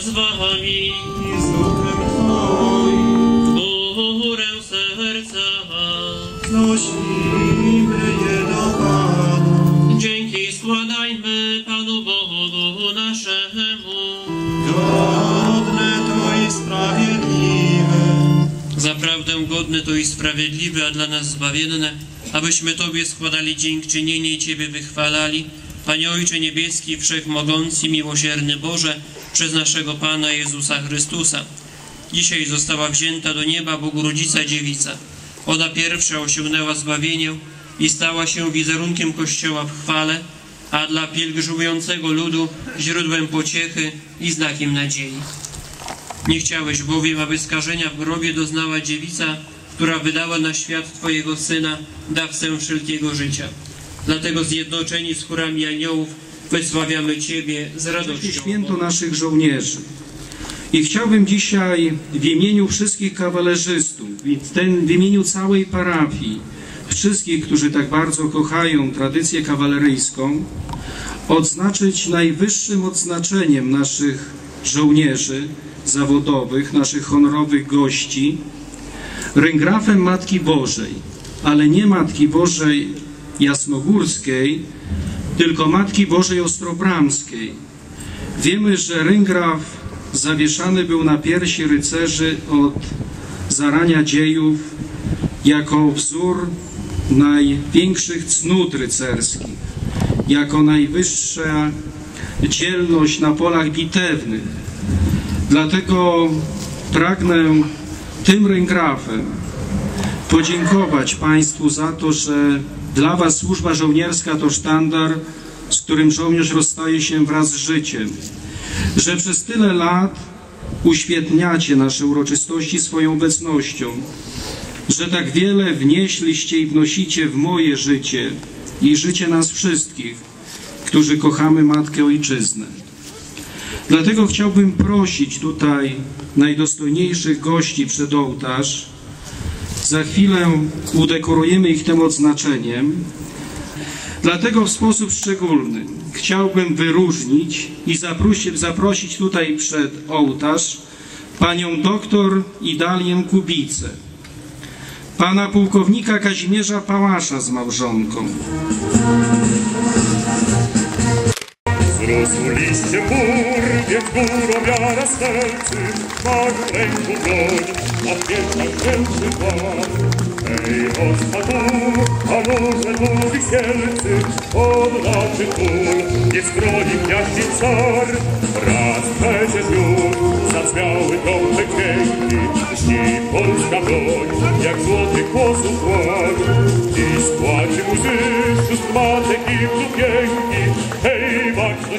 z wami. i z duchem Twoim. Górę serca. Znosimy je do Pana. Dzięki składajmy Panu Bogu naszemu. Godne to i sprawiedliwe. Zaprawdę godne to i sprawiedliwe, a dla nas zbawienne, abyśmy Tobie składali dziękczynienie i Ciebie wychwalali. Panie Ojcze Niebieski, Wszechmogący, Miłosierny Boże, przez naszego Pana Jezusa Chrystusa. Dzisiaj została wzięta do nieba Bogu Rodzica Dziewica. Ona pierwsza osiągnęła zbawienie i stała się wizerunkiem Kościoła w chwale, a dla pielgrzymującego ludu źródłem pociechy i znakiem nadziei. Nie chciałeś bowiem, aby skażenia w grobie doznała dziewica, która wydała na świat Twojego Syna, dawcę wszelkiego życia. Dlatego zjednoczeni z chórami aniołów wysławiamy Ciebie z radością. święto naszych żołnierzy. I chciałbym dzisiaj w imieniu wszystkich kawalerzystów, w imieniu całej parafii, wszystkich, którzy tak bardzo kochają tradycję kawaleryjską, odznaczyć najwyższym odznaczeniem naszych żołnierzy zawodowych, naszych honorowych gości, ryngrafem Matki Bożej, ale nie Matki Bożej Jasnogórskiej, tylko Matki Bożej Ostrobramskiej. Wiemy, że ryngraf zawieszany był na piersi rycerzy od zarania dziejów jako wzór największych cnót rycerskich, jako najwyższa dzielność na polach bitewnych. Dlatego pragnę tym ryngrafem podziękować Państwu za to, że dla Was służba żołnierska to sztandar, z którym żołnierz rozstaje się wraz z życiem, że przez tyle lat uświetniacie nasze uroczystości swoją obecnością, że tak wiele wnieśliście i wnosicie w moje życie i życie nas wszystkich, którzy kochamy Matkę Ojczyznę. Dlatego chciałbym prosić tutaj najdostojniejszych gości przed ołtarz, za chwilę udekorujemy ich tym odznaczeniem. Dlatego w sposób szczególny chciałbym wyróżnić i zaprosić, zaprosić tutaj przed ołtarz panią doktor Idalię Kubicę, pana pułkownika Kazimierza Pałasza z małżonką, Wzrósł liście mur, więc górą wiara sercy, ma w ręku broń, a piętach wielczy pan. Hej, ostwa tu, a może mówi wielcy, oddaczy król, jest broni kniaźni car. Raz będziesz już, zabrzmiały trąby piękni, śni polska broń, jak złoty kłosów ład. Dziś płaci łzy, wśród matek i plupienki, hej,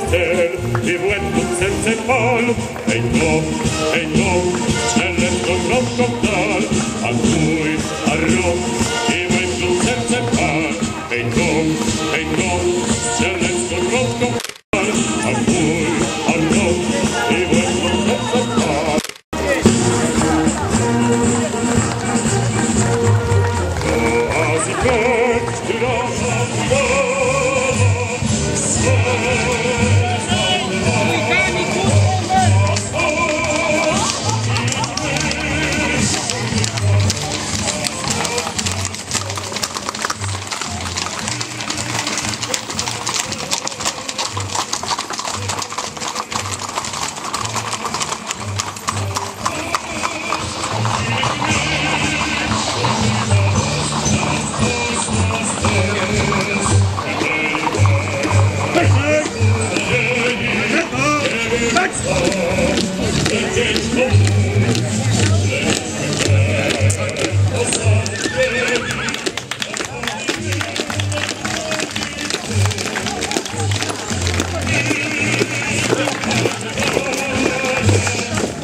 Stern, die błędu serce pal. Hej go, hej go, strzelec tą grobką dal, a mój, a rok, i błędu serce pal. Hej go, hej go, strzelec tą grobką dal, a mój, a rok, i błędu serce pal. Oazy, która zabrała,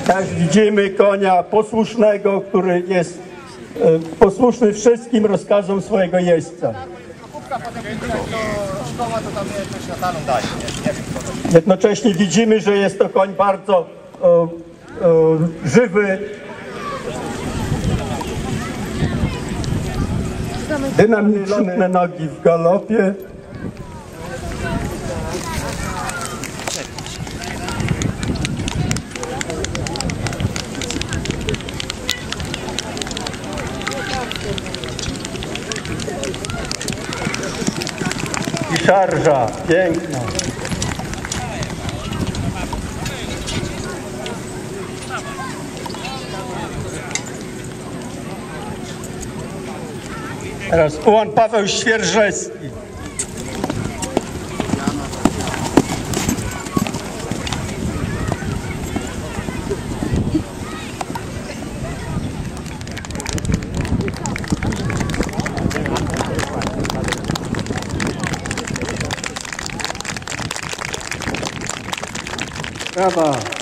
Jak widzimy konia posłusznego, który jest e, posłuszny wszystkim rozkazom swojego jeźdźca. Jednocześnie widzimy, że jest to koń bardzo o, o, żywy, dynamiczne nogi w galopie. Szarża piękna. Teraz Juan Paweł Świerżewski. 나가봐.